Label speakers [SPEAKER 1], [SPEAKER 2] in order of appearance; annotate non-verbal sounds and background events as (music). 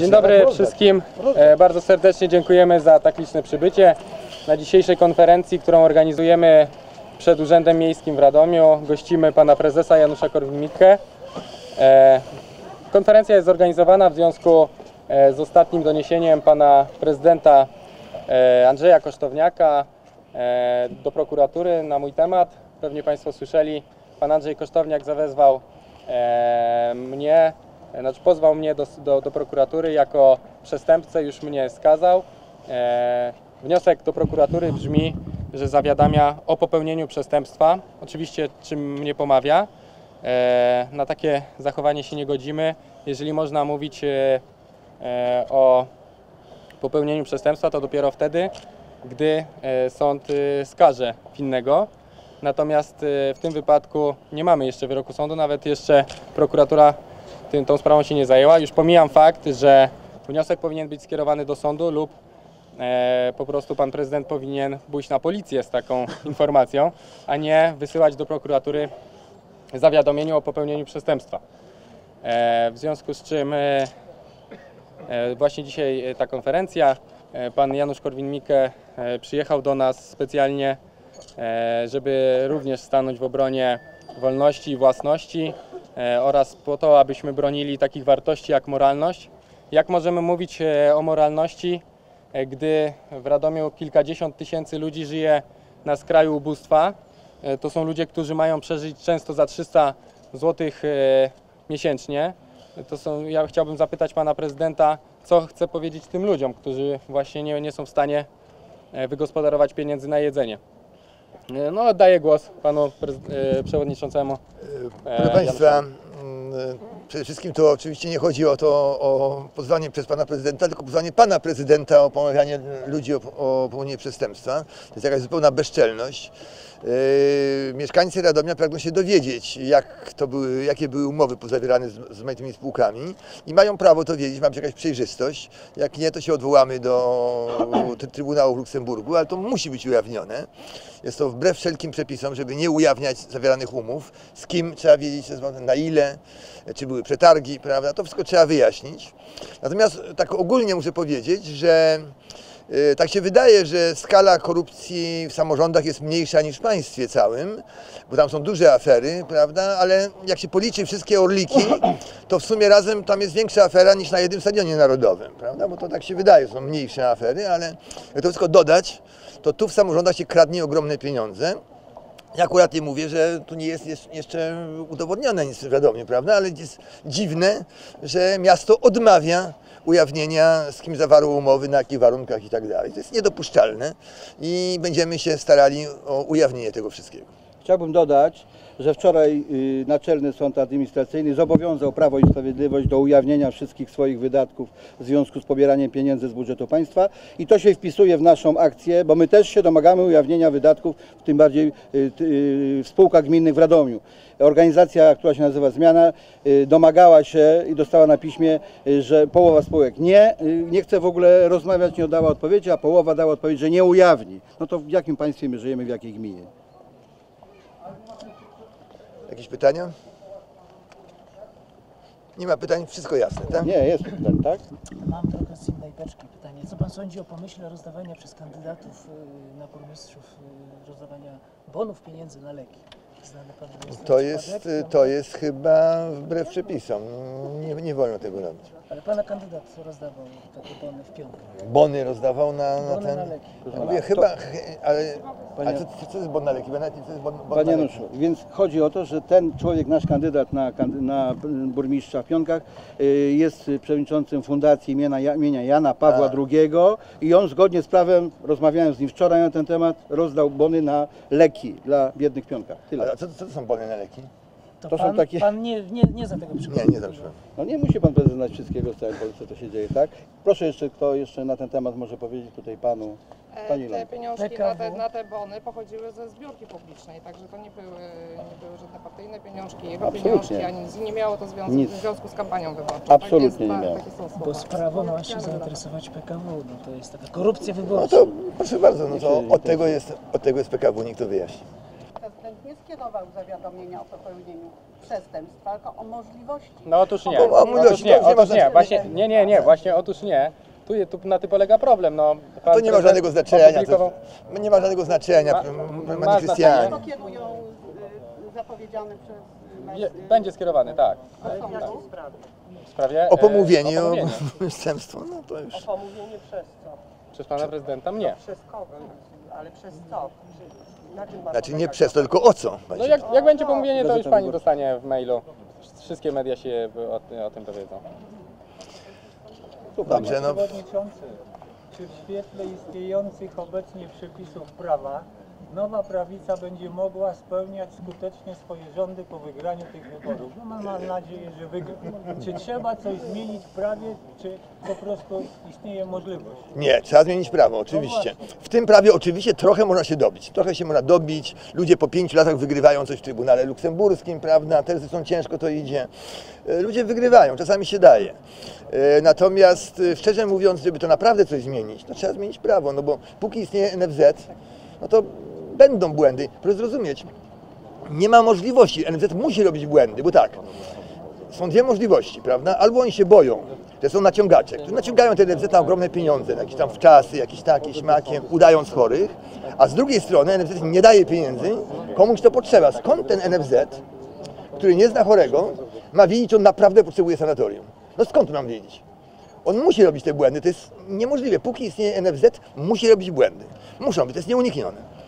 [SPEAKER 1] Dzień dobry wszystkim. E, Bardzo serdecznie dziękujemy za tak liczne przybycie. Na dzisiejszej konferencji, którą organizujemy przed Urzędem Miejskim w Radomiu, gościmy pana prezesa Janusza Korwin-Mikke. E, Konferencja jest zorganizowana w związku e, z ostatnim doniesieniem pana prezydenta Andrzeja Kosztowniaka do prokuratury na mój temat. Pewnie Państwo słyszeli, pan Andrzej Kosztowniak zawezwał mnie, znaczy pozwał mnie do, do, do prokuratury jako przestępcę, już mnie skazał. E, wniosek do prokuratury brzmi, że zawiadamia o popełnieniu przestępstwa, oczywiście czym mnie pomawia. E, na takie zachowanie się nie godzimy. Jeżeli można mówić e, e, o popełnieniu przestępstwa, to dopiero wtedy, gdy e, sąd e, skaże winnego. Natomiast e, w tym wypadku nie mamy jeszcze wyroku sądu, nawet jeszcze prokuratura tym, tą sprawą się nie zajęła. Już pomijam fakt, że wniosek powinien być skierowany do sądu lub e, po prostu pan prezydent powinien pójść na policję z taką (laughs) informacją, a nie wysyłać do prokuratury zawiadomieniu o popełnieniu przestępstwa. E, w związku z czym e, e, właśnie dzisiaj e, ta konferencja, e, pan Janusz Korwin-Mikke e, przyjechał do nas specjalnie, e, żeby również stanąć w obronie wolności i własności oraz po to, abyśmy bronili takich wartości jak moralność. Jak możemy mówić e, o moralności, e, gdy w Radomiu kilkadziesiąt tysięcy ludzi żyje na skraju ubóstwa, E, To są ludzie, którzy mają przeżyć często za 300 zł miesięcznie. To są, ja chciałbym zapytać pana prezydenta, co chce powiedzieć tym ludziom, którzy właśnie nie, nie są w stanie e, wygospodarować pieniędzy na jedzenie. E, No, oddaję głos panu e, przewodniczącemu.
[SPEAKER 2] Proszę
[SPEAKER 1] E,
[SPEAKER 2] Państwa, mm, przede wszystkim to oczywiście nie chodzi o to, o pozwanie przez Pana Prezydenta, tylko pozwanie Pana Prezydenta o pomawianie ludzi o, o popełnienie przestępstwa. To jest jakaś zupełna bezczelność. Yy, mieszkańcy Radomia pragną się dowiedzieć, jak to były, jakie były umowy pozawierane z, z tymi spółkami i mają prawo to wiedzieć, ma być jakaś przejrzystość. Jak nie, to się odwołamy do Try- Trybunału w Luksemburgu, ale to musi być ujawnione. Jest to wbrew wszelkim przepisom, żeby nie ujawniać zawieranych umów, z kim trzeba wiedzieć, na ile, czy były przetargi, prawda? To wszystko trzeba wyjaśnić. Natomiast tak ogólnie muszę powiedzieć, że tak się wydaje, że skala korupcji w samorządach jest mniejsza niż w państwie całym, bo tam są duże afery, prawda? Ale jak się policzy wszystkie orliki, to w sumie razem tam jest większa afera niż na jednym stadionie narodowym, prawda? Bo to tak się wydaje, są mniejsze afery, ale jak to wszystko dodać, to tu w samorządach się kradnie ogromne pieniądze. Ja akurat nie mówię, że tu nie jest jeszcze- udowodnione nic w Radomiu, prawda? Ale jest dziwne, że miasto odmawia ujawnienia, z kim zawarło umowy, na jakich warunkach i tak. To jest niedopuszczalne i będziemy się starali o ujawnienie tego wszystkiego.
[SPEAKER 3] Chciałbym dodać, że wczoraj y, Naczelny Sąd Administracyjny zobowiązał Prawo i Sprawiedliwość do ujawnienia wszystkich swoich wydatków w związku z pobieraniem pieniędzy z budżetu państwa i to się wpisuje w naszą akcję, bo my też się domagamy ujawnienia wydatków, w tym bardziej y, y, w spółkach gminnych w Radomiu. Organizacja, która się nazywa Zmiana, domagała się i dostała na piśmie, że połowa spółek nie, nie chce w ogóle rozmawiać, nie oddała odpowiedzi, a połowa dała odpowiedź, że nie ujawni. No to w jakim państwie my żyjemy, w jakiej gminie?
[SPEAKER 2] Jakieś pytania? Nie ma pytań, wszystko jasne, tak?
[SPEAKER 3] Nie, jest ten, tak?
[SPEAKER 4] Mam trochę z innej beczki pytanie. Co pan sądzi o pomyśle rozdawania przez kandydatów y, na burmistrzów, y, rozdawania bonów pieniędzy na leki? Znany pan jest
[SPEAKER 2] To jest, to jest chyba wbrew przepisom. Nie, nie wolno tego robić.
[SPEAKER 4] Ale pana kandydat rozdawał takie bony w piątek.
[SPEAKER 2] Bony rozdawał na, na
[SPEAKER 4] Bony
[SPEAKER 2] ten.
[SPEAKER 4] na leki.
[SPEAKER 2] Ja mówię, chyba, ch- ale, ale co, co to jest bon na leki? Bo ja nawet nie wiem, co jest bon, bon
[SPEAKER 3] Panie
[SPEAKER 2] na leki.
[SPEAKER 3] Januszu, więc chodzi o to, że ten człowiek, nasz kandydat na, kandy- na burmistrza w Pionkach y, jest przewodniczącym Fundacji imienia, Ja- imienia Jana Pawła
[SPEAKER 2] Tak.
[SPEAKER 3] II i on zgodnie z prawem, rozmawiałem z nim wczoraj na ten temat, rozdał bony na leki dla biednych Pionkach. Tyle.
[SPEAKER 2] A co, co to są bony na leki?
[SPEAKER 4] To,
[SPEAKER 3] To są
[SPEAKER 4] pan,
[SPEAKER 3] takie-
[SPEAKER 4] pan nie, nie, nie za tego
[SPEAKER 2] Nie,
[SPEAKER 4] przykładu.
[SPEAKER 2] nie zawsze.
[SPEAKER 3] No nie musi pan prezydent znać wszystkiego w całej Polsce, co się dzieje, tak? Proszę jeszcze, kto jeszcze na ten temat może powiedzieć tutaj panu,
[SPEAKER 5] E,
[SPEAKER 3] pani
[SPEAKER 5] Te pieniążki na te, na te bony pochodziły ze zbiórki publicznej, także to nie były, nie były żadne partyjne pieniążki, jego
[SPEAKER 3] Absolutnie.
[SPEAKER 5] pieniążki, ani nic. Nie miało to związku,
[SPEAKER 3] Nic.
[SPEAKER 5] w związku z kampanią wyborczą.
[SPEAKER 3] Absolutnie
[SPEAKER 5] tak
[SPEAKER 3] nie
[SPEAKER 5] więc,
[SPEAKER 3] miało.
[SPEAKER 5] Takie są słowa.
[SPEAKER 4] Bo sprawa ma się zainteresować PKW. No to jest taka korupcja
[SPEAKER 2] No
[SPEAKER 4] wyborcza.
[SPEAKER 2] to proszę bardzo, no to od tego jest, od tego jest PKW, niech to wyjaśni.
[SPEAKER 6] Skierował zawiadomienia o popełnieniu przestępstwa, tylko o możliwości.
[SPEAKER 1] No otóż nie,
[SPEAKER 2] O, o,
[SPEAKER 1] otóż
[SPEAKER 2] mówiłaś,
[SPEAKER 1] nie,
[SPEAKER 2] to nie ma
[SPEAKER 1] otóż nie,
[SPEAKER 2] znaczenia.
[SPEAKER 1] właśnie, nie, nie, nie, właśnie otóż nie. Tu, tu na tym polega problem, no. Pan
[SPEAKER 2] To nie ma żadnego znaczenia. To, nie ma żadnego znaczenia,
[SPEAKER 1] Ma- ma
[SPEAKER 2] Krystianie.
[SPEAKER 6] To kierują y, zapowiedziane przez
[SPEAKER 1] będzie skierowany, tak. W sprawie...
[SPEAKER 2] O
[SPEAKER 1] e,
[SPEAKER 2] pomówieniu,
[SPEAKER 1] o pomówieniu. (laughs)
[SPEAKER 2] przestępstwo, no to już.
[SPEAKER 7] Pomówienie przez co?
[SPEAKER 1] Przez pana prezydenta mnie.
[SPEAKER 7] Przez kogo? Ale przez co?
[SPEAKER 2] Znaczy nie przez to, tylko o co?
[SPEAKER 1] No jak, jak będzie pomówienie, to już pani dostanie w mailu. Wszystkie media się o, o tym dowiedzą.
[SPEAKER 2] Dobrze, no.
[SPEAKER 8] Przewodniczący, czy w świetle istniejących obecnie przepisów prawa nowa prawica będzie mogła spełniać skutecznie swoje rządy po wygraniu tych wyborów? No mam, mam nadzieję, że wygra. Czy trzeba coś zmienić w prawie, czy po prostu istnieje możliwość?
[SPEAKER 2] Nie, trzeba zmienić prawo, oczywiście. W tym prawie oczywiście trochę można się dobić. Trochę się można dobić. Ludzie po pięciu latach wygrywają coś w Trybunale Luksemburskim, prawda? Teraz zresztą ciężko to idzie. E, Ludzie wygrywają, czasami się daje. E, Natomiast e, szczerze mówiąc, żeby to naprawdę coś zmienić, to trzeba zmienić prawo, no bo póki istnieje NFZ, no to będą błędy. Proszę zrozumieć, nie ma możliwości. NFZ musi robić błędy, bo tak, są dwie możliwości, prawda? Albo oni się boją, że są naciągacze, którzy naciągają te NFZ na ogromne pieniądze, jakieś tam wczasy, jakieś takie, śmakie, udając chorych, a z drugiej strony NFZ nie daje pieniędzy komuś to potrzeba. Skąd ten NFZ, który nie zna chorego, ma wiedzieć, on naprawdę potrzebuje sanatorium? No skąd mam wiedzieć? On musi robić te błędy, to jest niemożliwe. Póki istnieje NFZ, musi robić błędy. Muszą być, to jest nieuniknione.